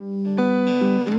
Música